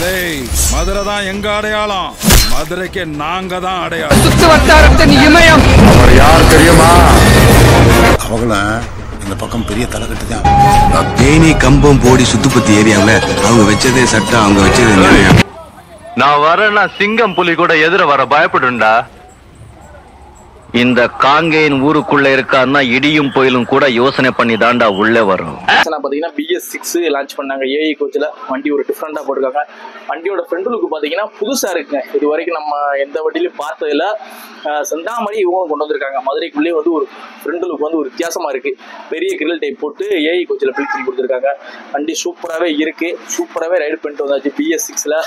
டேய் மதுரை தான் எங்க அடையாளம்? மதுரைக்கு நாங்க தான் அடையாளம். சுத்து வட்டாரத்தின் இமயம் அவர் யார் தெரியுமா? அவங்கள இந்த பக்கம் பெரிய தலைக்கட்டு தான் தேனி கம்பம் போடி சுத்துப்பத்தி ஏரியாவுல அவங்க வச்சதே சட்டம் அவங்க வச்சது நியாயம் நான் வரேன்னா சிங்கம் புலி கூட எதிர வர பயப்படுண்டா இந்த காங்கேயன் ஊருக்குள்ள இருக்கான்னா இடியும் புயலும் கூட யோசனை பண்ணி தாண்டா உள்ளே வரும். நான் பார்த்தீங்கன்னா பிஎஸ் சிக்ஸ் லான்ச் பண்ணாங்க. ஏஐ கோச்சில் வண்டி ஒரு டிஃப்ரெண்டாக போட்டிருக்காங்க. வண்டியோட ஃப்ரண்ட் லுக்கு பார்த்தீங்கன்னா புதுசாக இருக்குங்க. இது வரைக்கும் நம்ம எந்த வண்டியிலும் பார்த்ததில்ல. செந்தாமரை இவங்க கொண்டு வந்திருக்காங்க. மதுரைக்குள்ளேயே வந்து ஒரு ஃப்ரண்ட் லுக் வந்து ஒரு வித்தியாசமாக இருக்குது பெரிய கிரில் டைப் போட்டு ஏஐ கோச்சில் பில் பண்ணி கொடுத்துருக்காங்க. வண்டி சூப்பராகவே இருக்குது சூப்பராகவே ரைடு பண்ணிட்டு வந்தாச்சு பிஎஸ் சிக்ஸில்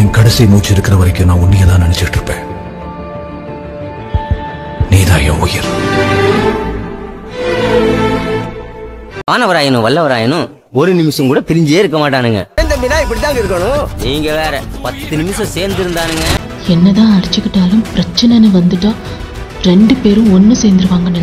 என் கடைசி மூச்சு இருக்கிற வரைக்கும் நான் உன்னைய தான் நினைச்சிட்டு இருப்பேன். நீதான் என் உயிர். வானவராயனும் வல்லவராயனும் ஒரு நிமிஷம் கூட பிரிஞ்சே இருக்க மாட்டானுங்க. தம்பினா இப்படிதாங்க இருக்கணும்? நீங்க வேற பத்து நிமிஷம் சேர்ந்து இருந்தானுங்க என்னதான் அடிச்சுக்கிட்டாலும் பிரச்சனைன்னு வந்துட்டா ரெண்டு பேரும் ஒன்று சேர்ந்துருவாங்கன்னு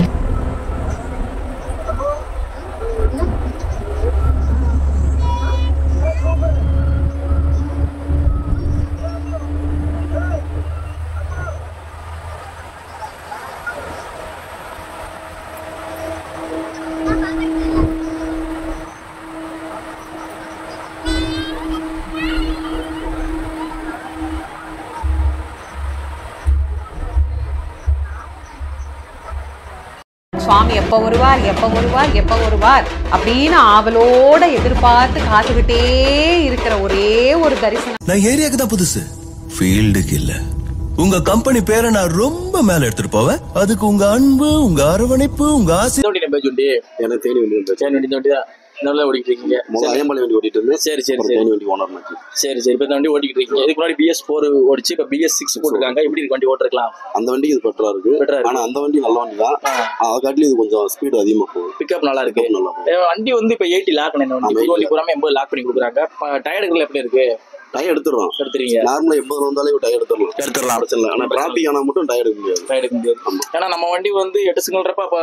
வருவார் எப்ப வருவார் அப்படின்னு ஆவலோட எதிர்பார்த்து காத்துக்கிட்டே இருக்கிற ஒரே ஒரு தரிசனம். நான் ஏரியாக்கு தான் புதுசு. ஃபீல்டுக்கு இல்லை. உங்க கம்பெனி பேரை நான் ரொம்ப மேல எடுத்துட்டு போவேன். அதுக்கு உங்க அன்பு உங்க அரவணைப்பு உங்க ஆசை இந்த வண்டி நம்பர் சொல்லி எனக்கு தேனி வண்டி சரி வண்டி தான் நல்லா ஓடிக்கிட்டு இருக்கீங்க. முதல்ல வண்டி ஓட்டிட்டு இருந்தேன். சரி சரி சரி. தேனி வண்டி ஓனர் சரி சரி. இப்போ இந்த வண்டி ஓட்டிக்கிட்டு இருக்கீங்க. இதுக்கு முன்னாடி பிஎஸ் ஃபோர் ஓடிச்சு. இப்போ பிஎஸ் சிக்ஸ் போட்டிருக்காங்க. எப்படி இருக்கு வண்டி ஓட்டிருக்கலாம்? அந்த வண்டிக்கு இது பெட்டரா இருக்கு. ஆனா அந்த வண்டி நல்ல வண்டி தான் அதை காட்டிலும் இது கொஞ்சம் ஸ்பீடு அதிகமா போகும் பிக்கப் நல்லா இருக்கு. நல்லா. ஏ, வண்டி வந்து இப்போ எயிட்டி லாக் பண்ண வண்டி. ஆமா, வண்டி 80 பூராமே எண்பது லாக் பண்ணி கொடுக்குறாங்க. டயர்டுகள் எப்படி இருக்கு? டயர் எடுத்துடுறோம். எடுத்துறீங்க நார்மலா எண்பதுல வந்தாலே டயர் எடுத்துடலாம். எடுத்துடலாம். பிரச்சனை இல்லை. ஆனா டிராபிக் ஆனா மட்டும் டயர் எடுக்க முடியாது. டயர் எடுக்க முடியாது. ஏன்னா நம்ம வண்டி வந்து எட்டு சிங்கிள்ன்றப்ப அப்போ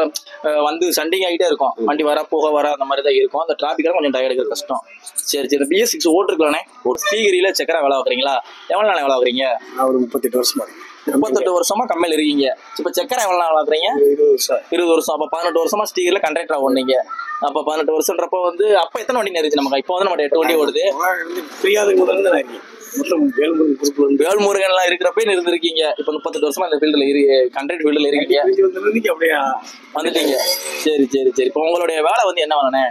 வந்து சண்டிங் ஆகிட்டே இருக்கும். வண்டி வர போக வர அந்த மாதிரி தான் இருக்கும். அந்த டிராபிக்காக கொஞ்சம் டயர் எடுக்க கஷ்டம். சரி சரி. பிஎஸ் சிக்ஸ் ஓட்டிருக்கலானே. ஒரு ஸ்ரீகிரியில சக்கரை வேலை வைக்கிறீங்களா எவ்வளோ நாள் வேலை வைக்கிறீங்க நான் ஒரு முப்பத்தெட்டு வருஷமா முப்பத்தெட்டு வருஷமா கம்மியில் இருக்கீங்க. இப்போ சக்கரை எவ்வளோ நாள் வளர்க்குறீங்க இருபது வருஷம். இருபது வருஷம். அப்போ பதினெட்டு வருஷமா ஸ்டீகர்ல கண்டக்டரா ஓடுனீங்க. அப்போ பதினெட்டு வருஷன்றப்ப வந்து அப்போ எத்தனை வண்டி இருந்துச்சு நமக்கு? இப்போ வந்து நம்ம வண்டி ஓடுது. வேல்முருகன் வேல்முருகன்லாம் இருக்கிறப்ப இருந்திருக்கீங்க இப்போ முப்பத்தெட்டு வருஷமா இந்த ஃபீல்டில் இரு கண்டக்ட் ஃபீல்டில் இருக்கீங்க. அப்படியே வந்துட்டீங்க. சரி சரி சரி. இப்போ உங்களுடைய வேலை வந்து என்ன வேலைண்ணே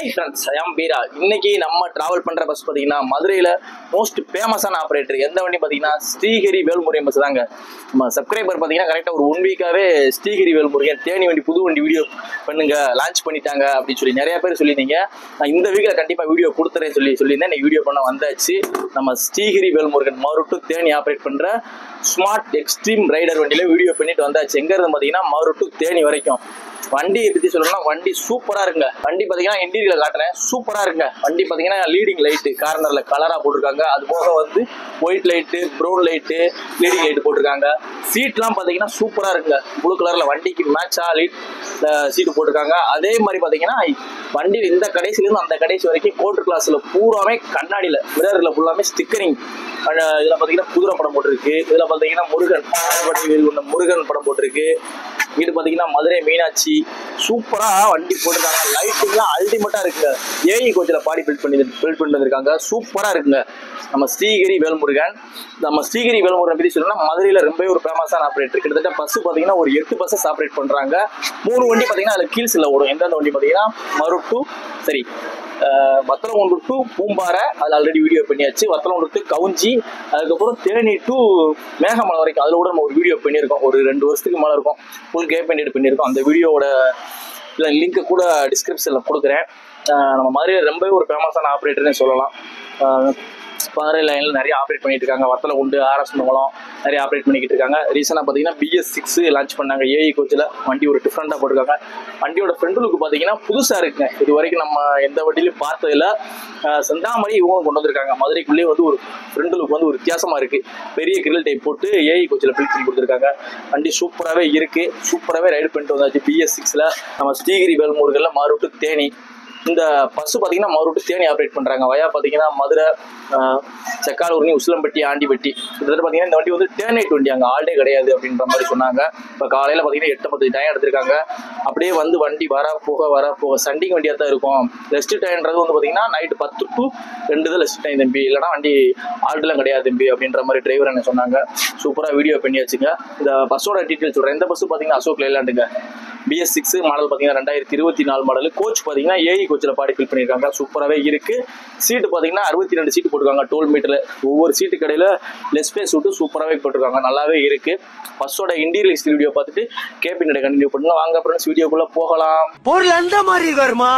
ஹாய் ஃப்ரெண்ட்ஸ் ஐயாம் பீரா இன்னைக்கு நம்ம டிராவல் பண்ற பஸ் பார்த்தீங்கன்னா மதுரையில மோஸ்ட் ஃபேமஸான ஆப்ரேட்டர் எந்த வண்டி பார்த்தீங்கன்னா ஸ்ரீஹரி வேல்முருகன் பஸ் தாங்க. நம்ம சப்ஸ்கிரைபர் பார்த்தீங்கன்னா கரெக்டாக ஒரு ஒன் வீக்காவே ஸ்ரீஹரி வேல்முருகன் தேனி வண்டி புது வண்டி வீடியோ பண்ணுங்க லான்ச் பண்ணிட்டாங்க அப்படின்னு சொல்லி நிறைய பேர் சொல்லியிருந்தீங்க. நான் இந்த வீக்கில் கண்டிப்பாக வீடியோ கொடுத்துறேன் சொல்லி சொல்லியிருந்தேன். இன்னைக்கு வீடியோ பண்ண வந்தாச்சு. நம்ம ஸ்ரீஹரி வேல்முருகன் மறுட்டு தேனி ஆப்ரேட் பண்ற ஸ்மார்ட் எக்ஸ்ட்ரீம் ரைடர் வண்டியில வீடியோ பண்ணிட்டு வந்தாச்சு. எங்க இருந்து பார்த்தீங்கன்னா மறுட்டு தேனி வரைக்கும். வண்டி பத்தி சொல்லணும்னா வண்டி சூப்பரா இருக்குங்க. வண்டி பாத்தீங்கன்னா இன்டீரியர் காட்டுறேன். சூப்பரா இருக்குங்க. வண்டி பாத்தீங்கன்னா லீடிங் லைட்டு கார்னர்ல கலரா போட்டிருக்காங்க. அது போக வந்து white light brown light leading light போட்டிருக்காங்க. சீட்லாம் பாத்தீங்கன்னா சூப்பரா இருக்குங்க. ப்ளூ கலர்ல வண்டிக்கு மேட்சா லீட் சீட்டு போட்டிருக்காங்க. அதே மாதிரி பாத்தீங்கன்னா வண்டியில் இந்த கடைசில இருந்து அந்த கடைசி வரைக்கும் கோட்டர் கிளாஸ்ல பூராமே கண்ணாடியில மிரர்ல ஃபுல்லாமே ஸ்டிக்கரிங் இதுல பாத்தீங்கன்னா குதிரை படம் போட்டிருக்கு. இதுல பாத்தீங்கன்னா முருகன் கொண்ட முருகன் படம் போட்டிருக்கு. இது பாத்தீங்கன்னா மதுரை மீனாட்சி. சூப்பரா வண்டி போட்டிருக்காங்க. லைட்டிங்லாம் அல்டிமேட்டா இருக்குங்க. ஏஐ கோச்சில் பாடி பில்ட் பண்ணி பில்ட் பண்ணி வந்திருக்காங்க. சூப்பரா இருக்குங்க. நம்ம ஸ்ரீகிரி வேல்முருகன். நம்ம ஸ்ரீகிரி வேல்முருகன் பத்தி சொல்லணும்னா மதுரையில ரொம்பவே ஒரு ஃபேமஸான ஆப்ரேட்டர் கிட்டத்தட்ட பஸ் பாத்தீங்கன்னா ஒரு எட்டு பஸ்ஸஸ் ஆப்ரேட் பண்றாங்க. மூணு வண்டி பாத்தீங்கன்னா அதுல கீழ்ஸ்ல ஓடும். எந்தெந்த வண்டி பாத்தீங்கன்னா மறு டு சரி வத்தலம் ஒன்று டு பூம்பாறை. அது ஆல்ரெடி வீடியோ பண்ணியாச்சு. வத்தலகுண்டு டு கவுஞ்சி. அதுக்கப்புறம் தேனி டு மேகமலை வரைக்கும். அதில் கூட நம்ம ஒரு வீடியோ பண்ணியிருக்கோம். ஒரு ரெண்டு வருஷத்துக்கு மேலே இருக்கும். ஃபுல் கேப் பண்ணிட்டு பண்ணியிருக்கோம் அந்த வீடியோவோட இல்லை லிங்க்கு கூட டிஸ்கிரிப்ஷனில் கொடுக்குறேன். நம்ம மாதிரி ரொம்பவே ஒரு ஃபேமஸான ஆப்ரேட்டர்னே சொல்லலாம். அஹ், லைனில் நிறைய ஆப்ரேட் பண்ணிட்டு இருக்காங்க. வத்தலை உண்டு ஆர்எஸ் மூலம் நிறைய ஆப்ரேட் பண்ணிக்கிட்டு இருக்காங்க. ரீசெண்டாக பார்த்தீங்கன்னா பிஎஸ் சிக்ஸ் லான்ச் பண்ணாங்க. ஏஐ கோச்சில் வண்டி ஒரு டிஃப்ரெண்ட்டாக போட்டிருக்காங்க. வண்டியோட ஃப்ரண்ட் பார்த்தீங்கன்னா புதுசாக இருக்குங்க. இது வரைக்கும் நம்ம எந்த வண்டியிலும் பார்த்ததில்ல அஹ் செந்தாமரை இவங்க கொண்டு வந்திருக்காங்க. மதுரைக்குள்ளேயே வந்து ஒரு ஃப்ரண்ட் லுக் வந்து ஒரு வித்தியாசமாக இருக்குது பெரிய கிரில் டைப் போட்டு ஏஐ கோச்சில் பில்ட் பண்ணி கொடுத்துருக்காங்க. வண்டி சூப்பராகவே இருக்குது சூப்பராகவே ரைடு பண்ணிட்டு வந்தாச்சு பிஎஸ் சிக்ஸில் நம்ம ஸ்ரீகிரி வேல்முருகனில் மாறுட்டு தேனி. இந்த பஸ் பார்த்தீங்கன்னா மறுபடியும் தேனி ஆப்ரேட் பண்ணுறாங்க வயா பார்த்தீங்கன்னா மதுரை செக்காலூர்னி உசிலம்பட்டி ஆண்டிப்பட்டி கிட்டத்தட்ட பார்த்தீங்கன்னா இந்த வண்டி வந்து டேர்ன் வண்டி அங்கே. ஆல்டே கிடையாது அப்படின்ற மாதிரி சொன்னாங்க. இப்போ காலையில் பார்த்தீங்கன்னா எட்டு பத்து டயம் எடுத்திருக்காங்க. அப்படியே வந்து வண்டி வர போக வர போக சண்டிங் வண்டியாக தான் இருக்கும். லெஸ்ட் டயன்றது வந்து பார்த்தீங்கன்னா நைட்டு பத்து டு ரெண்டு தான் லெஸ்ட் டைம் தம்பி. இல்லைனா வண்டி ஆல்டெலாம் கிடையாது தம்பி அப்படின்ற மாதிரி டிரைவர் என்ன சொன்னாங்க. சூப்பராக வீடியோ பண்ணி வச்சுங்க இந்த பஸ்ஸோட டீட்டெயில் சொல்கிறேன் இந்த பஸ் பார்த்தீங்கன்னா அசோக் லேலாண்டுங்க. பிஎஸ் சிக்ஸ் மாடல் பார்த்தீங்கன்னா ரெண்டாயிரத்தி இருபத்தி நாலு மாடல் கோச் பார்த்தீங்கன்னா ஏஐ கோச்சில் பாடி ஃபில் பண்ணியிருக்காங்க சூப்பராகவே இருக்கு. சீட்டு பார்த்தீங்கன்னா அறுபத்தி ரெண்டு சீட்டு போட்டிருக்காங்க. டோல் மீட்டரில் ஒவ்வொரு சீட்டு கடையில் லெஸ் ஸ்பேஸ் விட்டு சூப்பராகவே போட்டிருக்காங்க. நல்லாவே இருக்கு. பஸ்ஸோட இன்டீரியல் வீடியோ பார்த்துட்டு கேபின் கண்டினியூ பண்ணுங்க. வாங்க ஃப்ரெண்ட்ஸ் வீடியோக்குள்ளே போகலாம். பொருள் அந்த மாதிரி வருமா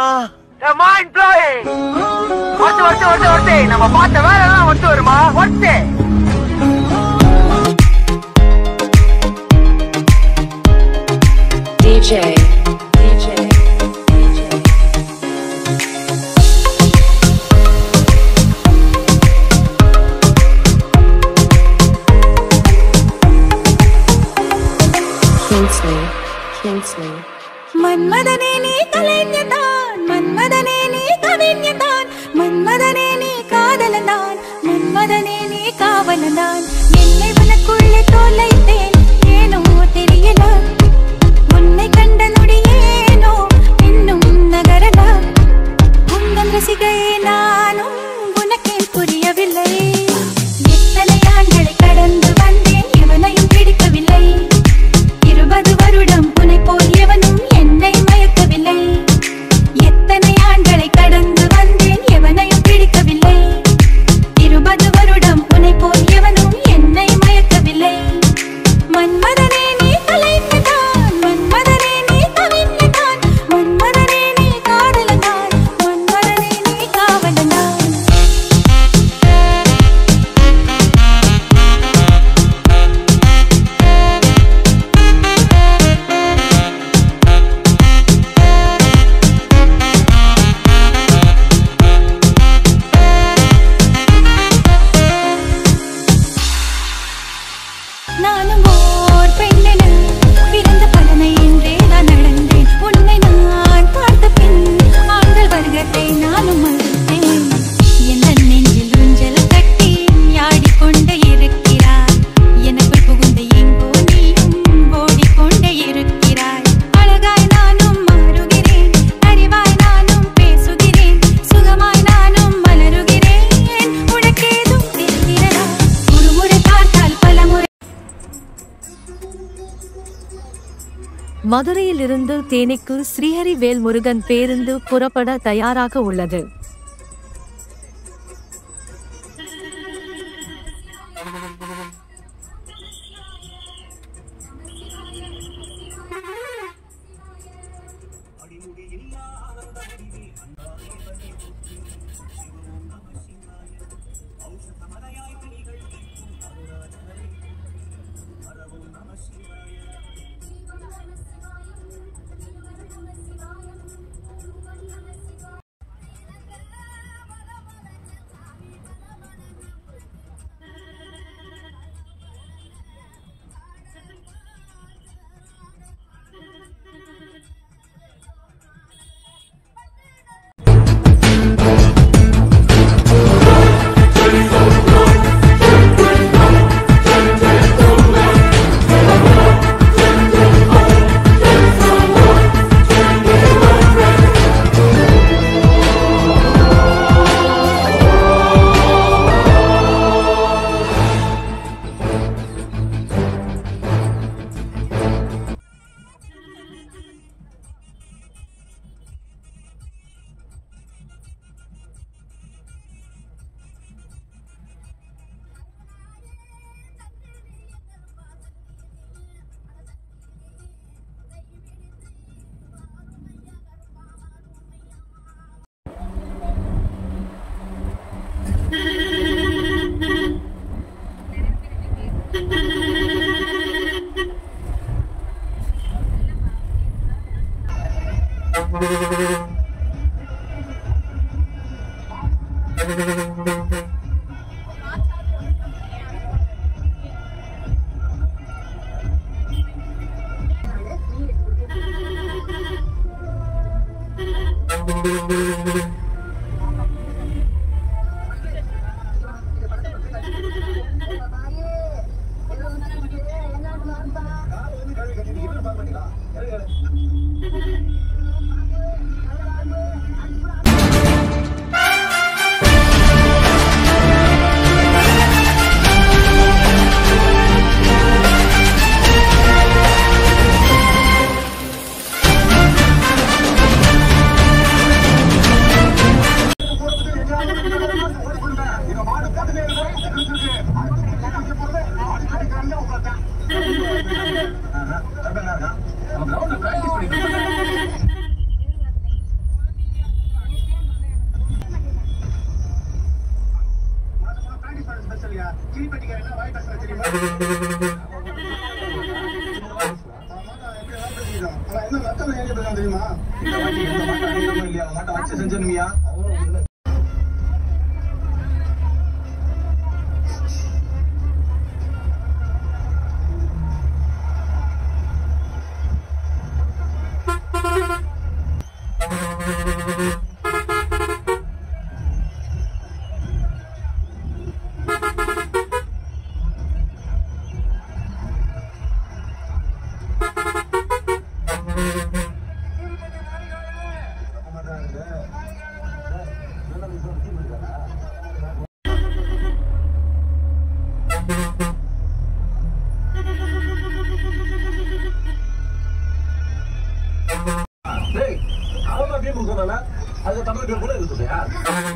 நம்ம பார்த்த வேலை எல்லாம் ஒருத்து வருமா DJ. DJ. மன்மதனே நீ கலைஞதான் மன்மதனே நீ கவிஞதான் மன்மதனே நீ காதலதான் மன்மதனே நீ காவலதான் மதுரையிலிருந்து தேனிக்கு ஸ்ரீஹரி வேல்முருகன் பேருந்து புறப்பட தயாராக உள்ளது.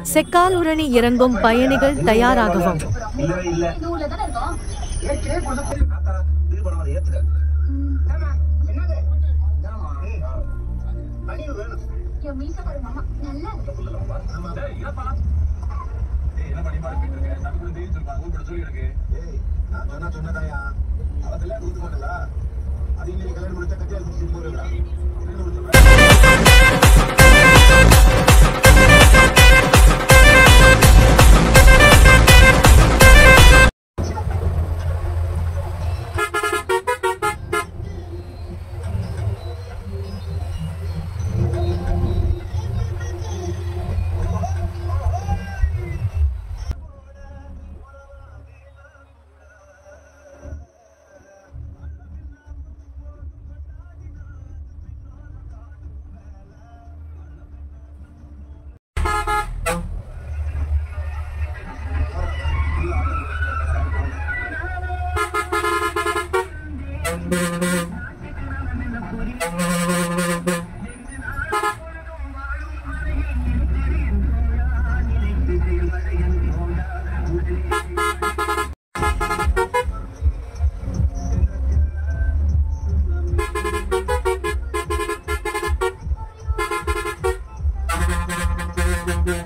செக்கால் உரணி இறங்கும் பயணிகள் தயாராகவும். சொன்னதாயா? அவத்துல கொடுத்து மாட்டல அது கல்யாணம் முடிச்சா கட்டியால் முடிச்சு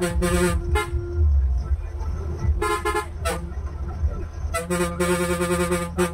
Thank you.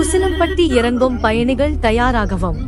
உசிலம்பட்டி இறங்கும் பயணிகள் தயாராகவும்.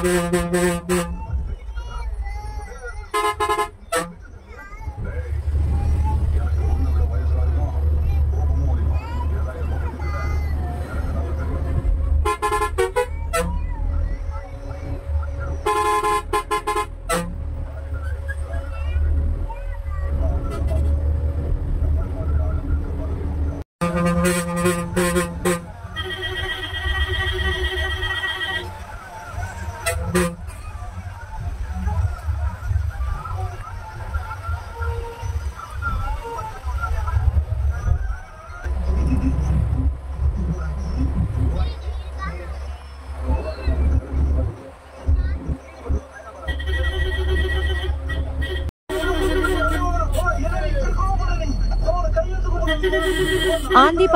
Thank you.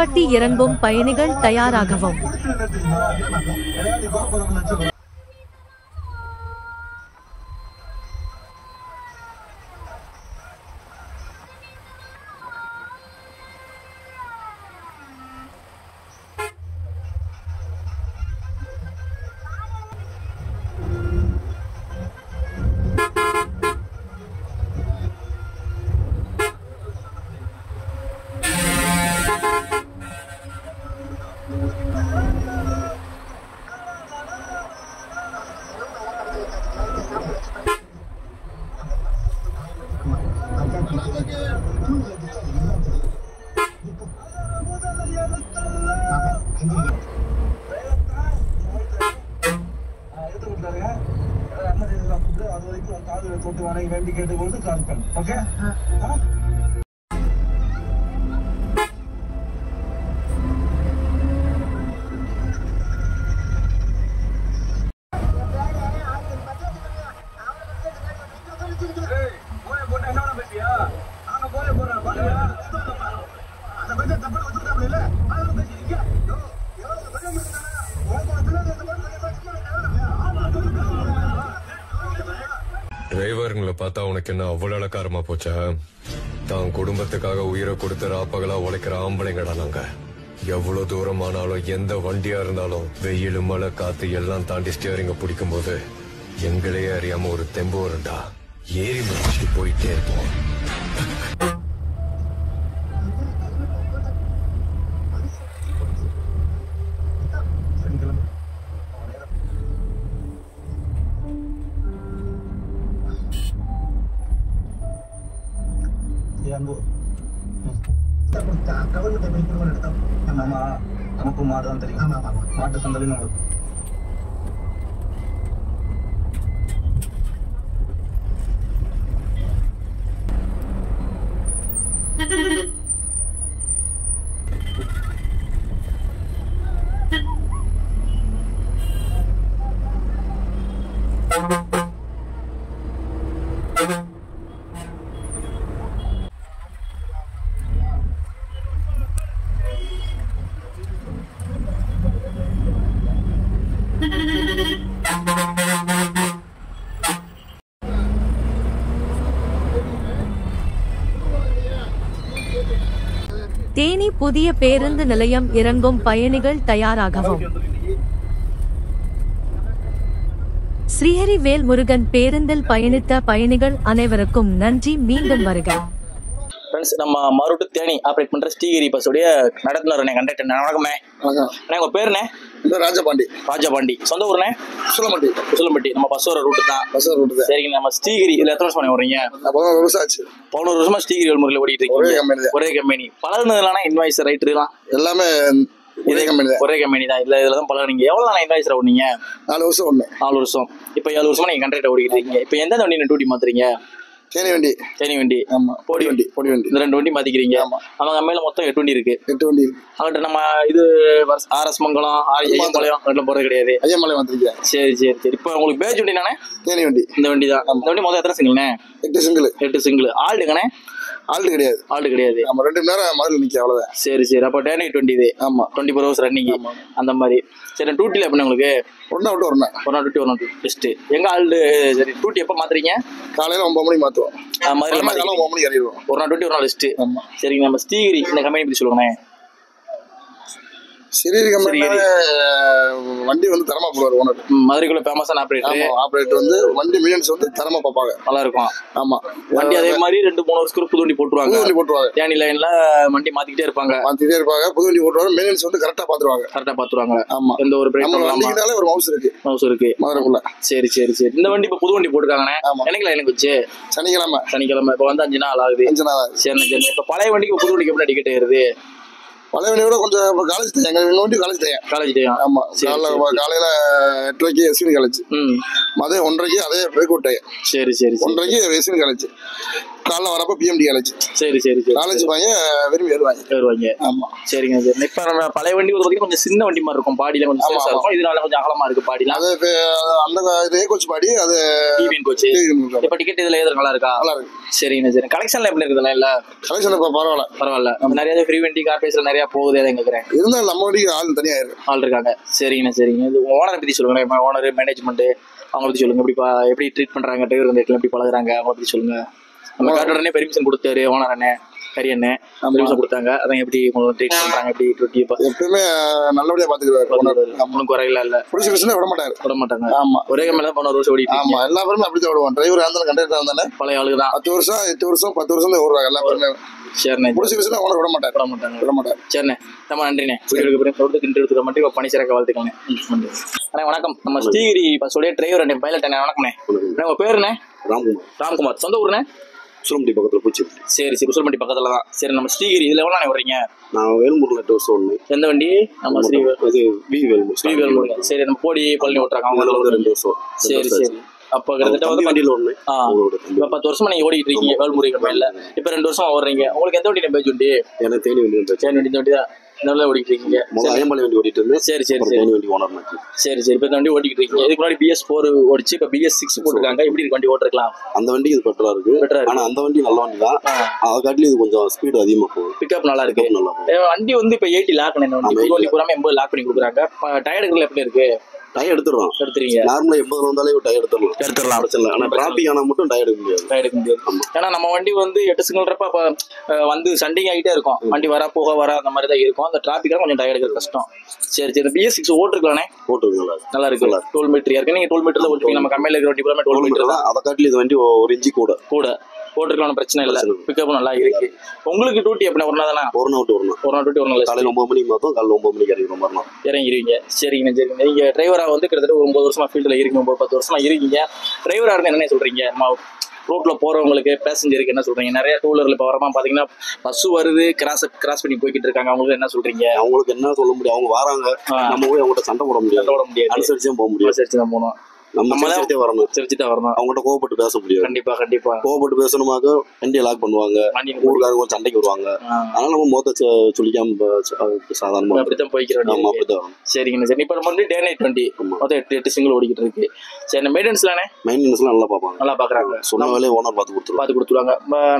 பட்டி இறங்கும் பயணிகள் தயாராகவும். போட்டு வரேன் வேண்டி கேட்டுக்கொண்டு கால் அவ்வளவு இளக்காரமா போச்சா. தான் குடும்பத்துக்காக உயிரை கொடுத்து ராப்பகலா உழைக்கிற ஆம்பளைங்கடா நாங்க. எவ்வளவு தூரமானாலும் எந்த வண்டியா இருந்தாலும் வெயில் மழை காத்து எல்லாம் தாண்டி ஸ்டியரிங்க பிடிக்கும் போது எங்களையே அறியாம ஒரு தெம்பு வருண்டா ஏறி முடிச்சுட்டு போயிட்டே இருப்போம். மாட்டு சந்தையிலும் வரும் தேனி புதிய பேருந்து நிலையம் இறங்கும் பயணிகள் தயாராகவும். ஸ்ரீஹரி வேல்முருகன் பேருந்தில் பயணித்த பயணிகள் அனைவருக்கும் நன்றி. மீண்டும் வருக. ஃப்ரெண்ட்ஸ் நம்ம மறுட்டு தேனி ஆப்ரேட் பண்ற ஸ்ரீகிரி பஸ்ஸுடைய நடத்துனர் கண்டக்டர் வணக்கமே. உங்க பேருண்ணே ராஜபாண்டி. ராஜபாண்டி. சொந்த ஊர்ண்ணே? சுலமட்டி சுலம்பட்டி நம்ம பஸ் வர ரூட்டு தான். பஸ் ரூட்டு தான். சரிங்க நம்ம ஸ்ரீகிரி. இதுல எத்தனை வருஷம் வரீங்க பதினோரு வருஷம் ஆச்சு. பதினோரு வருஷமா ஸ்ரீகிரி முறையில் ஓடிட்டு ஒரே இருக்கீங்க company தான். ஒரே கம்பெனி பழகுனதுலாம் இன்வாய்ஸ் ரைட்டர்லாம் எல்லாமே? ஒரே கம்பெனி தான். ஒரே கம்பெனி தான். இல்ல இதுல தான் பழகுனீங்க. எவ்வளவு நாள் இன்வாய்ஸ் ஓடுனீங்க? நாலு வருஷம் ஒண்ணு நாலு வருஷம். இப்போ ஏழு வருஷமா நீங்க கண்டக்டர் ஓடிட்டு இருக்கீங்க. இப்போ எந்த வண்டி டூட்டி மாத்துறீங்க? தேனி வண்டி. தேனி வண்டி. ஆமா பொடி வண்டி பொடி வண்டி. இந்த ரெண்டு வண்டி மாத்திக்கிறீங்க. அவங்க கம்பெனில மொத்தம் எட்டு வண்டி இருக்கு. எட்டு வண்டி. இருக்கு நம்ம இது ஆர்எஸ் மங்கலம் ஐயம்பாளையம் ரெண்டும் போறது கிடையாது. ஐயமலை வந்திருக்கேன் சரி சரி சரி. இப்போ உங்களுக்கு பேஜ் வண்டி நானே தேனி வண்டி. இந்த வண்டி தான். இந்த வண்டி மொத்தம் எத்தனை சிங்கிள்ண்ணே? எட்டு சிங்கிள். எட்டு சிங்கிள். ஆல்டுங்கண்ணே ஆல்டு கிடையாது. ஆல்டு கிடையாது. நம்ம ரெண்டு மணி நேரம் முதல்ல நிக்க அவ்வளவுதான். சரி சரி. அப்போ டே நைட் டுவெண்ட்டி இது. ஆமா. டுவெண்ட்டி ஃபோர் ஹவர்ஸ் ரன்னிங் அந்த மாதிரி. சரி டூட்டியில் எப்படி உங்களுக்கு? ஒன்னா விட்டு ஒரு நாள் ஒரு நாள் டூட்டி ஒரு நாள் பெஸ்ட்டு எங்க ஆல்டு சரி டூட்டி எப்போ மாத்துறீங்க? காலையில ஒன்பது மணிக்கு மாத்துவோம். மதுரையில். ஒன்பது மணிக்கு இறங்கிடுவோம். ஒரு நாள் டூட்டி ஒரு நாள் பெஸ்ட்டு சரிங்க நம்ம ஸ்ரீகிரி இந்த கம்பெனி பற்றி சொல்லுங்கண்ணே. சிறிய கம்பெனி வண்டி வந்து தரமா போடுவார் ஓனர் மதுரைக்குள்ள ஃபேமஸான ஆப்ரேட்டர் ஆப்ரேட்டர் வந்து வண்டி மீன்ஸ் வந்து தரமா பார்ப்பாங்க. நல்லா இருக்கும் ஆமா. வண்டி அதே மாதிரி ரெண்டு மூணு வருஷத்துக்கு புது வண்டி போட்டுருவாங்க. வண்டி போட்டுருவாங்க. தேனி லைன்ல வண்டி மாத்திக்கிட்டே இருப்பாங்க. மாத்திட்டே இருப்பாங்க. புது வண்டி போட்டுருவாங்க. மெயின்ஸ் வந்து கரெக்டா பாத்துருவாங்க கரெக்டா பாத்துருவாங்க ஆமா. எந்த ஒரு பிரேக் நம்ம வண்டிக்குனாலே ஒரு மவுஸ் இருக்கு. மவுஸ் இருக்கு. மதுரைக்குள்ள. சரி சரி சரி. இந்த வண்டி இப்ப புது வண்டி போட்டுருக்காங்கண்ணே. ஆமா. என்னைக்கு எனக்கு வச்சு சனிக்கிழமை. சனிக்கிழமை. இப்ப வந்து அஞ்சு நாள் ஆகுது. அஞ்சு நாள். சரி இப்ப பழைய வண்டிக்கு புது வண்டிக்கு எப்படி டிக்கெட் ஏறுது? பழைய வண்டியோட கொஞ்சம் இப்ப காலேஜ் டைம் எங்க எங்க வண்டி காலேஜ் டைம் காலேஜ் டைம் ஆமா. சரி, காலைல சரி. காலையில எட்டு மணிக்கு எஸ்வின் காலேஜ் மதியம் ஒன்றரைக்கு அதே டைம் சரி சரி சரி. ஒன்றரைக்கு எஸ்வின் காலேஜ் காலைல வரப்ப பிஎம்டி காலேஜ் சரி சரி சரி காலேஜ் பையன் விரும்பி ஏறுவாங்க வருவாங்க. ஆமா. சரிங்க சரி. இப்ப நம்ம பழைய வண்டி வந்து பாத்தீங்கன்னா கொஞ்சம் சின்ன வண்டி மாதிரி இருக்கும். பாடியில கொஞ்சம் பெருசா. இருக்கும். இதனால கொஞ்சம் அகலமா இருக்கு பாடிலாம். அது அந்த இதே கோச் பாடி அது டிவிஎன் கோச்சு இப்ப டிக்கெட் இதுல ஏதுற நல்லா இருக்கா? நல்லா இருக்கு. சரிங்க சரி. கலெக்ஷன்ல எப்படி இருக்குதுல்ல இல்ல? கலெக்ஷன் இப்ப பரவாயில்ல. பரவாயில்ல. நிறைய ஃப்ரீ வண்டி கார் பேசுற நிறைய போகுது அதை கேக்குறேன்? இருந்தாலும் நம்ம வண்டிக்கு ஆள் தனியா இருக்கு ஆள் இருக்காங்க. சரிங்கண்ணா சரிங்க. இது ஓனரை பத்தி சொல்லுங்க. ஓனர் மேனேஜ்மெண்ட் அவங்க பத்தி சொல்லுங்க. எப்படி எப்படி ட்ரீட் பண்றாங்க டிரைவர் எப்படி பழகுறாங்க அவங்க பத்தி சொல்லுங்க. நம்ம காட்டு உடனே பெர்மிஷன் கொடுத்தாரு ஓனர் அண்ணே கரி அண்ணே பெர்மிஷன் கொடுத்தாங்க. அதான் எப்படி உங்களுக்கு ட்ரீட் பண்றாங்க எப்படி டுவெண்ட்டி எப்பயுமே நல்லபடியா பாத்துக்கிறாரு ஓனர் ஒன்றும் குறையில இல்ல. புடிச்ச பிரச்சனை விட மாட்டாரு. விட மாட்டாங்க. ஆமா. ஒரே தான் போன வருஷம் ஓடிட்டு ஆமா. எல்லா பேருமே அப்படித்தான் விடுவான் டிரைவர் இருந்தாலும் கண்டக்டர் இருந்தாலும் பழைய ஆளுங்க தான். பத்து வருஷம் எட்டு வருஷம் பத்து வருஷம் வருவாங்க எல்லா பேருமே. சரிண்ணே. புடிச்ச பிரச்சனை ஓனர் விட மாட்டாரு. விட மாட்டாங்க. விட மாட்டாரு. சரிண்ணே. ரொம்ப நன்றிண்ணே. வீடியோக்கு பிறகு சொல்லிட்டு கிண்டு எடுத்துக்க மட்டும் இப்போ பணி சிறக்க வாழ்த்துக்கோங்க அண்ணே வணக்கம். நம்ம ஸ்ரீகிரி பஸ்ஸோடைய டிரைவர் அண்ணே பைலட் அண்ணே. வணக்கம்ண்ணே. அண்ணே உங்க பேருண்ணே ராம்குமார். ராம்குமார். சொந்த ஊர்ண்ணே? சுலம்பட்டி பக்கத்துல பூச்சி சரி சரி உசுல்மண்டி பக்கத்துல தான். சரி நம்ம ஸ்ரீகிரி இதுல எவ்வளோ நாள் வர்றீங்க? நான் வேல்முருகன் வருஷம் ஒண்ணு எந்த வண்டி? நம்ம ஸ்ரீ இது வி வேல்முருகன். ஸ்ரீவேல் சரி நம்ம போடி பழனி ஓட்டுறாங்க. அவங்க வந்து ரெண்டு வருஷம். சரி சரி. அப்போ கிட்டத்தட்ட வந்து வண்டியில தம்பி. இப்போ பத்து வருஷமா நீங்க ஓடிட்டு இருக்கீங்க வேல்முருகன் கம்பெனில இப்போ ரெண்டு வருஷமா ஓடுறீங்க உங்களுக்கு எந்த வண்டி பேஜ் வண்டி? எனக்கு தேனி வண்டி சரி வண்டி இந்த வண்டி தான். வண்டியில ஓடிட்டு இருக்கீங்க? முதல்ல ஐயம்பாளையம் வண்டி ஓடிட்டு இருந்தேன். சரி சரி சரி. வண்டி ஓனர் சரி சரி. இப்போ இந்த வண்டி ஓட்டிட்டு இருக்கீங்க. இதுக்கு முன்னாடி பிஎஸ் ஃபோர் ஓடிச்சு இப்போ பிஎஸ் சிக்ஸ் போட்டுருக்காங்க. எப்படி இருக்கு வண்டி ஓட்டிருக்கலாம் அந்த வண்டி இது பெட்டரா இருக்கு. Better ஆ இருக்கு. ஆனா அந்த வண்டி நல்ல வண்டி தான். அதை காட்டிலும் இது கொஞ்சம் ஸ்பீடு அதிகமா போகும் பிக்கப் நல்லா இருக்கு. நல்லா வண்டி வந்து இப்போ எயிட்டி லாக் பண்ண வண்டி. பூராமே எண்பது லாக் பண்ணி கொடுக்குறாங்க. டயர்டுகள் எப்படி இருக்கு? டயர் எடுத்துடுறோம் எடுத்துறீங்க நார்மலா எண்பதுல வந்தாலே டயர் எடுத்துடலாம். எடுத்துடலாம். பிரச்சனை ஆனா டிராபிக் ஆனா மட்டும் டயர் எடுக்க முடியாது. டயர் எடுக்க முடியாது. ஏன்னா நம்ம வண்டி வந்து எட்டு சிங்கிள்றப்ப வந்து சண்டிங் ஆகிட்டே இருக்கும். வண்டி வர போக வர அந்த மாதிரி தான் இருக்கும். அந்த டிராபிக்காக கொஞ்சம் டயர் எடுக்கிறது கஷ்டம். சரி சரி. BS six ஓட்டிருக்கலானே? போட்டுருங்களா நல்லா இருக்கு. டோல் மீட்டர் இருக்கு. நீங்க டோல் மீட்டர்ல ஓட்டுவீங்க நம்ம கம்மியில இருக்கிற வண்டி பூராமே டோல் மீட்டர் தான். அதை காட்டிலும் இது வண்டி ஒரு இன்ச்சு கூட. கூட. போட்டிருக்கலாம் பிரச்சனை இல்லை. பிக்கப் நல்லா இருக்கு. உங்களுக்கு டியூட்டி எப்படி ஒரு நாள் தானே? ஒரு நாள் ஒரு நாள். ஒரு நாள் டியூட்டி ஒரு நாள் காலையில ஒன்பது மணிக்கு மாத்தோம் காலையில ஒன்பது மணிக்கு இறங்கிற மாதிரி தான் இறங்கிருவீங்க சரிங்க சரிங்க. நீங்க டிரைவரா வந்து கிட்டத்தட்ட ஒரு ஒன்பது வருஷமா ஃபீல்டில் இருக்கீங்க ஒன்பது பத்து வருஷமா இருக்கீங்க. டிரைவரா இருந்து என்ன சொல்றீங்க? நம்ம ரோட்ல போறவங்களுக்கு பேசஞ்சருக்கு என்ன சொல்றீங்க? நிறைய டூ வீலர்ல இப்போ வரமா பாத்தீங்கன்னா பஸ் வருது கிராஸ் கிராஸ் பண்ணி போய்கிட்டு இருக்காங்க. அவங்களுக்கு என்ன சொல்றீங்க? அவங்களுக்கு என்ன சொல்ல முடியும்? அவங்க வராங்க. நம்ம போய் அவங்ககிட்ட சண்டை போட முடியாது. போட முடியாது. அனுசரிச்சும் போக முடியும். அனுசரிச்சு தான் போகணும். நம்ம சிரிச்சுட்டே வரணும். சிரிச்சுட்டே வரணும். அவங்ககிட்ட கோவப்பட்டு பேச முடியாது. கண்டிப்பா கண்டிப்பா. கோவப்பட்டு பேசணுமாக்க வண்டியை லாக் பண்ணுவாங்க. ஊருக்காரங்க கொஞ்சம் சண்டைக்கு வருவாங்க. அதனால நம்ம மொத்த சொல்லிக்காம சாதாரணமா அப்படித்தான் போய்க்கிறோம் ஆமா அப்படித்தான் சரிங்கண்ணா சரி. இப்போ நம்ம வந்து டே நைட் வண்டி. மொத்தம் எட்டு எட்டு சிங்கிள் ஓடிக்கிட்டு இருக்கு. சரி மெயின்டெனன்ஸ்லானே மெயின்டெனன்ஸ்லாம் நல்லா பார்ப்பாங்க. நல்லா பாக்குறாங்க சொன்ன வேலையை ஓனர் பார்த்து கொடுத்துருவாங்க. பார்த்து கொடுத்துருவாங்க.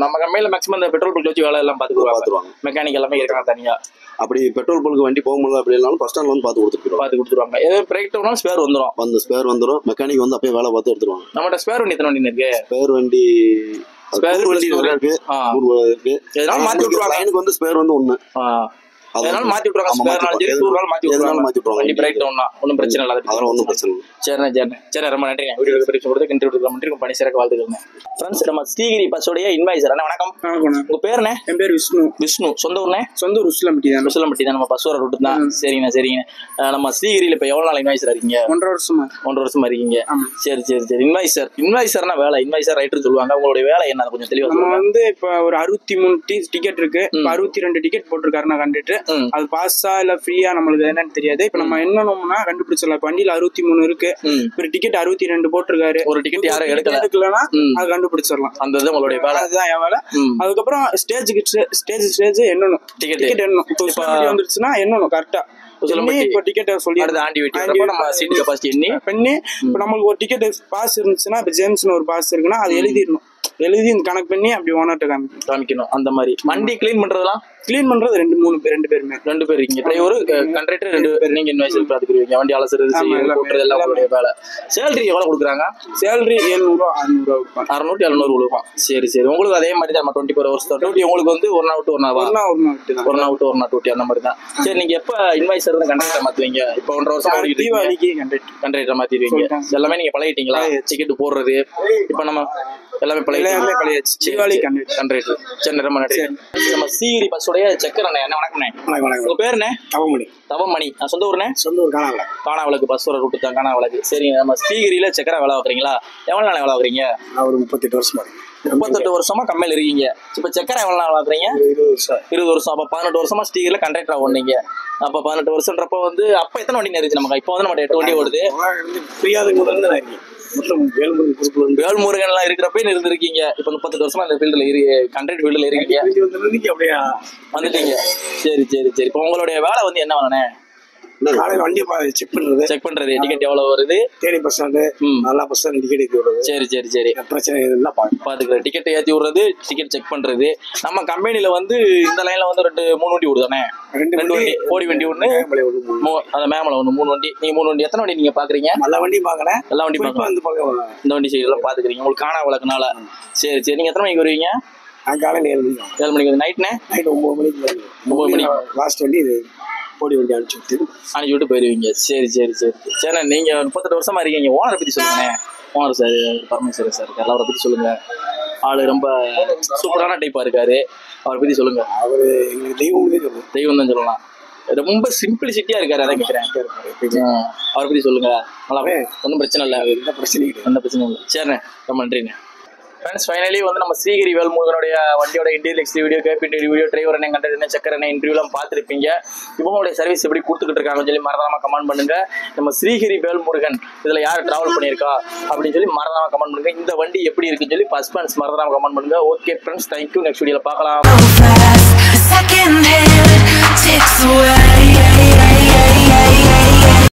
நம்ம கம்மியில் மேக்ஸிமம் இந்த பெட்ரோல் பங்க் வச்சு வேலை எல்லாம் பார்த்துக்குவாங்க பார்த்துருவாங்க. மெக்கானிக் எல்லாமே இருக்காங்க தனியா. அப்படி பெட்ரோல் பல்க் வண்டி போக முடியல அப்படி இல்லைனாலும் பஸ் ஸ்டாண்ட்ல வந்து பார்த்து கொடுத்துருவாங்க. பார்த்து கொடுத்துருவாங்க. ஏதாவது பிரேக் டவுனாலும் ஸ்பேர் வந்துடும் வந்து ஸ்பேர் வந்துடும் மெக்கானிக் வந்து அப்பயே வேலை பார்த்து எடுத்துருவாங்க. நம்மகிட்ட ஸ்பேர் வண்டி எத்தனை வண்டி இருக்கு? ஸ்பேர் வண்டி ஸ்பேர் வண்டி இருக்கு. இருக்கு. லைனுக்கு வந்து ஸ்பேர் வந்து அது அதனால மாத்தி விட்டுருவாங்க. ஆமா, ஸ்பேர்னாலும் சரி எது- டூர்னாலும் மாத்தி விட்டுருவாங்க. மாத்தி விட்டுருவாங்க. வண்டி பிரேக் டவுன்னா ஒன்றும் பிரச்சனை இல்லை. அதெல்லாம் ஒன்றும் பிரச்சனை இல்லை. சரிண்ணா சரிண்ணா சரி ரொம்ப நன்றி. வீடியோ பரிசு கொடுத்து கிண்டி விட்டுருக்க நன்றி பணி சிறக்க வாழ்த்துக்கள்ண்ணே ஃப்ரெண்ட்ஸ் நம்ம ஸ்ரீகிரி பஸ்ஸோடைய இன்வாய்சர் அண்ணா வணக்கம். உங்க பேருண்ணே என் பேர் விஷ்ணு. விஷ்ணு. சொந்த ஊர்ண்ணே? சொந்த ஊர் உசிலம்பட்டி தான். உசிலம்பட்டி தான். நம்ம பஸ் வர ரூட்டு தான். சரிங்கண்ணா சரிங்க நம்ம ஸ்ரீகிரியில் இப்போ எவ்வளோ நாள் இன்வாய்சர் இருக்கீங்க? ஒன்றரை வருஷமா ஒன்றரை வருஷமா இருக்கீங்க. சரி சரி சரி. இன்வாய்சர் இன்வாய்சர்னா வேலை. இன்வாய்சர் ரைட்டர் சொல்லுவாங்க. உங்களுடைய வேலை என்ன? கொஞ்சம் தெளிவாக நம்ம சொல்லுங்க. வந்து இப்ப ஒரு அறுபத்தி மூணு டிக்கெட் இருக்கு. அறுபத்தி ரெண்டு டிக்கெட் போட்டிருக்காருன்னா கண்டுட்டு. அது பாஸா இல்ல ஃப்ரீயா நம்மளுக்கு என்னன்னு தெரியாது. இப்ப நம்ம என்னன்னா கண்டுபிடிச்சிடலாம். இப்ப வண்டியில அறுபத்தி மூணு இருக்கு. இப்ப டிக்கெட் அறுபத்தி ரெண்டு போட்டிருக்காரு. ஒரு டிக்கெட் யாரும் எடுக்கல. எடுக்கலன்னா அது கண்டுபிடிச்சிடலாம். அந்த உங்களுடைய வேலை. அதுதான் என் வேலை. அதுக்கப்புறம் ஸ்டேஜுக்கு ஸ்டேஜ் ஸ்டேஜ் எண்ணணும். Ticket. டிக்கெட் எண்ணணும். இப்போ வந்துருச்சுன்னா எண்ணணும் கரெக்டா டிக்கெட் நம்மளுக்கு ஒரு டிக்கெட் பாஸ் இருந்துச்சுன்னா இப்போ ஜேம்ஸ்னு ஒரு பாஸ் இருக்குன்னா அது எழுதிடணும். எழுதி கணக்கு பண்ணி அப்படி ஓனர்ட்ட காமிக்கணும். அந்த மாதிரி. வண்டி க்ளீன் பண்றதெல்லாம் க்ளீன் பண்றது ரெண்டு மூணு பேர் ரெண்டு பேருமே. ரெண்டு பேர் இருக்கீங்க. டிரைவர் கண்டக்டர் ரெண்டு பேர். நீங்க இன்வாய்ஸ் பாத்துக்கிறீங்க வண்டி அலசுறது. கூட்டுறது எல்லாம் உங்களுடைய வேலை. சேலரி எவ்வளவு கொடுக்குறாங்க? சேலரி எழுநூறுவா அறுநூறுவா அறுநூத்தி எழுநூறு கொடுப்பான். சரி சரி. உங்களுக்கு அதே மாதிரி தான் டுவெண்ட்டி ஃபோர் ஹவர்ஸ் தான் டியூட்டி உங்களுக்கு வந்து ஒரு நாள் ஒரு நாள்? ஒரு நாள் விட்டு ஒரு நாள் டியூட்டி அந்த மாதிரி தான். சரி நீங்க எப்ப இன்வாய்ஸ் இருந்து கண்டக்டர் மாத்துவீங்க? இப்போ ஒன்றரை வருஷம். தீபாவளிக்கு கண்டக்டர் மாத்திடுவீங்க. எல்லாமே நீங்க பழகிட்டீங்களா? டிக்கெட் போடுறது. இப்போ நம்ம எல்லாமே எல்லாமே பழகியாச்சு. தீபாவளி கண்டக்டர் கண்டக்டர் சரி ரொம்ப நன்றி. நம்ம சிஇடி பஸ்ஸோடைய செக்கர் அண்ணே என்ன வணக்கம்ண்ணே உங்க பேர் என்ன? தவமணி. தவமணி. நான் சொந்த ஊர்ண்ணே? சொந்த ஊர் காணாமல காணாவளக்கு பஸ் வர ரூட்டு தான் காணாவளக்கு சரிங்க நம்ம ஸ்ரீகிரியில சக்கரை வேலை வைக்கிறீங்களா எவ்வளவு நாள் வேலை வைக்கிறீங்க நான் ஒரு முப்பத்தெட்டு வருஷமா முப்பத்தெட்டு வருஷமா கம்மியில் இருக்கீங்க. இப்ப சக்கரை எவ்வளவு நாள் வாங்குறீங்க இருபது வருஷம். இருபது வருஷம். அப்ப பதினெட்டு வருஷமா ஸ்ரீகிரில கண்டக்டரா ஓடுனீங்க. அப்ப பதினெட்டு வருஷம்ன்றப்ப வந்து அப்ப எத்தனை வண்டி இருந்துச்சு நமக்கு இப்போ வந்து நம்ம எட்டு வண்டி ஓடுது. ஃப்ரீயாதுக்கு முதல்ல நான் இருக்கேன். வேலுமுருகன் எல்லாம் இருக்கிறப்ப இருந்திருக்கீங்க? இப்ப முப்பத்தெட்டு வருஷமா இந்த ஃபீல்டுல இரு கண்டக்ட் ஃபீல்டுல இருக்கீங்க வந்துட்டீங்க. சரி சரி சரி. இப்போ உங்களுடைய வேலை வந்து என்ன வேணே காலையில வண்டியை செக் பண்றது. செக் பண்றது டிக்கெட் எவ்வளவு வருது? பஸ் ஸ்டாண்டு நல்லா ஸ்டாண்ட் டிக்கெட் ஏற்றி விடுறது. சரி சரி சரி. பிரச்சனை இதெல்லாம் பாத்துக்கிறேன். டிக்கெட் ஏத்தி விடுறது டிக்கெட் செக் பண்றது. நம்ம கம்பெனில வந்து இந்த லைன்ல வந்து ரெண்டு மூணு வண்டி விடுதானே ரெண்டு ரெண்டு வண்டி கோடி வண்டி ஒண்ணு. அந்த மேமல ஒண்ணு மூணு வண்டி. நீங்க மூணு வண்டி. எத்தனை வண்டி நீங்க பாக்குறீங்க? எல்லா வண்டியும் பார்க்கல எல்லா வண்டி பார்க்க இந்த வண்டி சைடு எல்லாம் பாத்துக்கிறீங்க. உங்களுக்கு காணா வழக்குனால. சரி சரி. நீங்க எத்தனை மணிக்கு வருவீங்க? காலையில் ஏழு மணிக்கு ஏழு மணிக்கு நைட்னே நைட் ஒன்பது மணிக்கு. ஒன்பது மணி லாஸ்ட் வண்டி இது. கோடி வண்டி அனுப்பிச்சு விட்டு அனுப்பி விட்டு போயிருவீங்க. சரி சரி சரி. சரி நீங்க முப்பத்தெட்டு வருஷமா இருக்கீங்க. ஓனரை பத்தி சொல்லுங்க ஓனர் சார் பரமேஸ்வரர் சார் இருக்காரு அவரை பத்தி சொல்லுங்க. ஆளு ரொம்ப சூப்பரான டைப்பா இருக்காரு. அவரை பத்தி சொல்லுங்க. அவரு எங்களுக்கு தெய்வம் தெய்வம் தான் சொல்லலாம். ரொம்ப சிம்பிளிசிட்டியா இருக்காரு அதான் கேட்கிறேன் அவரை பத்தி சொல்லுங்க. நல்லா ஒன்றும் பிரச்சனை இல்லை. எந்த பிரச்சனையும் எந்த பிரச்சனையும் இல்லை. சரிண்ணே ரொம்ப நன்றிண்ணே. ஃப்ரெண்ட்ஸ் ஃபைனலி வந்து நம்ம ஸ்ரீகிரி வேல்முருகனுடைய வண்டியோட interior XT video cab interior video driver என்ன கண்டது என்ன சக்கர என்ன இன்டர்வியூலாம் பார்த்துருப்பீங்க. இவங்களுடைய சர்வீஸ் எப்படி கொடுத்துக்கிட்டு இருக்காங்கன்னு சொல்லி மறந்தாம கமெண்ட் பண்ணுங்க. நம்ம ஸ்ரீகிரி வேல்முருகன் இதில் யார் டிராவல் பண்ணியிருக்கா அப்படின்னு சொல்லி மறந்தாம கமெண்ட் பண்ணுங்க. இந்த வண்டி எப்படி இருக்குன்னு சொல்லி ஃபர்ஸ்ட் ஃப்ரெண்ட்ஸ் மறந்தாம கமெண்ட் பண்ணுங்க okay friends thank you next வீடியோவில் பார்க்கலாம்.